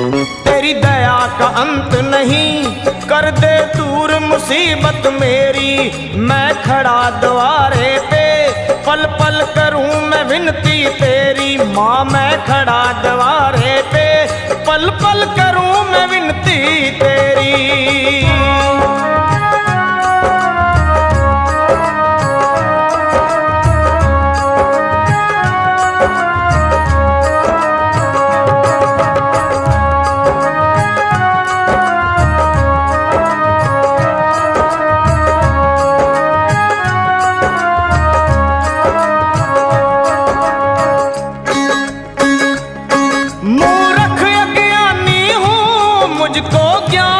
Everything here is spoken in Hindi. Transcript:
तेरी दया का अंत नहीं, कर दे दूर मुसीबत मेरी। मैं खड़ा द्वारे पे, पल पल करूँ मैं विनती तेरी। माँ, मैं खड़ा द्वारे पे, पल पल करूँ मैं विनती don't